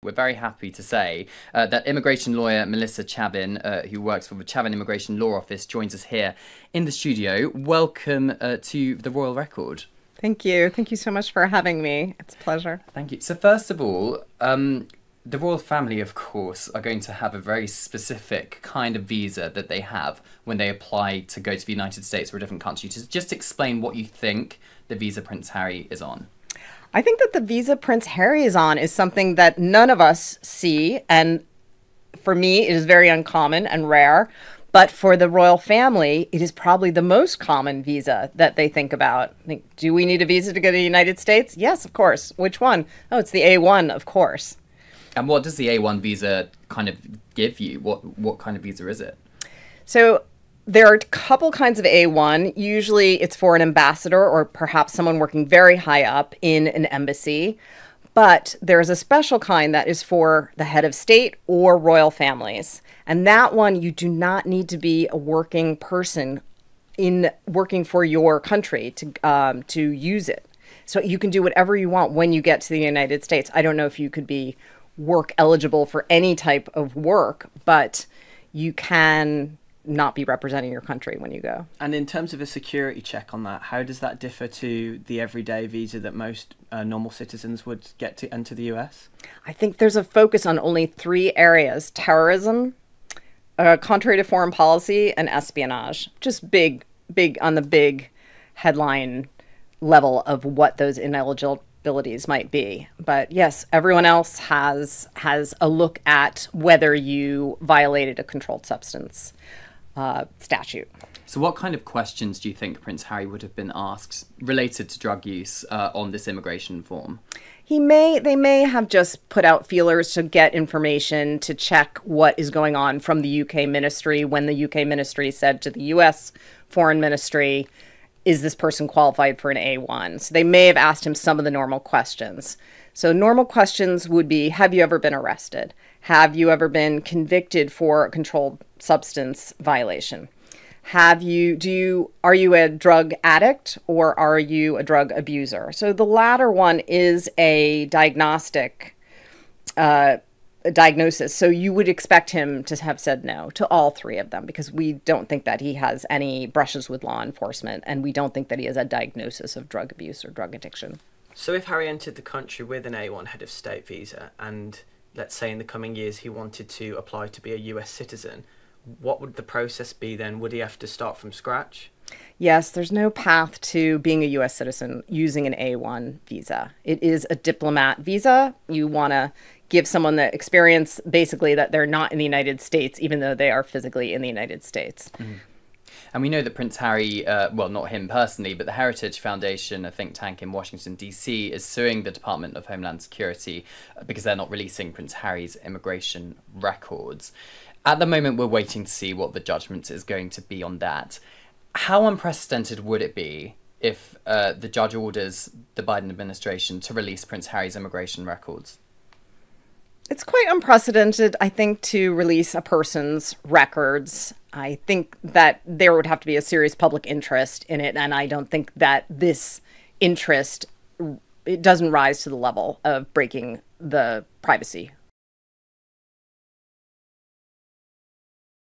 We're very happy to say uh, that immigration lawyer Melissa Chavin, uh, who works for the Chavin Immigration Law Office, joins us here in the studio. Welcome uh, to the Royal Record. Thank you. Thank you so much for having me. It's a pleasure. Thank you. So, first of all, um, the royal family, of course, are going to have a very specific kind of visa that they have when they apply to go to the United States or a different country. Just, just explain what you think the visa Prince Harry is on. I think that the visa Prince Harry is on is something that none of us see. And for me, it is very uncommon and rare. But for the royal family, it is probably the most common visa that they think about. Think, do we need a visa to go to the United States? Yes, of course. Which one? Oh, it's the A1, of course. And what does the A1 visa kind of give you? What what kind of visa is it? So there are a couple kinds of A1. Usually it's for an ambassador or perhaps someone working very high up in an embassy. But there's a special kind that is for the head of state or royal families. And that one, you do not need to be a working person in working for your country to, um, to use it. So you can do whatever you want when you get to the United States. I don't know if you could be work eligible for any type of work, but you can not be representing your country when you go. And in terms of a security check on that, how does that differ to the everyday visa that most uh, normal citizens would get to enter the US? I think there's a focus on only three areas terrorism, uh, contrary to foreign policy, and espionage. Just big, big on the big headline level of what those ineligibilities might be. But yes, everyone else has has a look at whether you violated a controlled substance uh, statute. So, what kind of questions do you think Prince Harry would have been asked related to drug use uh, on this immigration form? He may, they may have just put out feelers to get information to check what is going on from the UK ministry when the UK ministry said to the US foreign ministry, is this person qualified for an A1? So they may have asked him some of the normal questions. So, normal questions would be Have you ever been arrested? Have you ever been convicted for a controlled substance violation? Have you, do you, are you a drug addict or are you a drug abuser? So the latter one is a diagnostic uh, diagnosis. So you would expect him to have said no to all three of them because we don't think that he has any brushes with law enforcement and we don't think that he has a diagnosis of drug abuse or drug addiction. So if Harry entered the country with an A1 head of state visa and let's say in the coming years he wanted to apply to be a US citizen, what would the process be then? Would he have to start from scratch? Yes, there's no path to being a US citizen using an A1 visa. It is a diplomat visa. You want to give someone the experience basically that they're not in the United States, even though they are physically in the United States. Mm. And we know that Prince Harry, uh, well, not him personally, but the Heritage Foundation, a think tank in Washington, D.C., is suing the Department of Homeland Security uh, because they're not releasing Prince Harry's immigration records. At the moment, we're waiting to see what the judgment is going to be on that. How unprecedented would it be if uh, the judge orders the Biden administration to release Prince Harry's immigration records? It's quite unprecedented, I think, to release a person's records. I think that there would have to be a serious public interest in it, and I don't think that this interest it doesn't rise to the level of breaking the privacy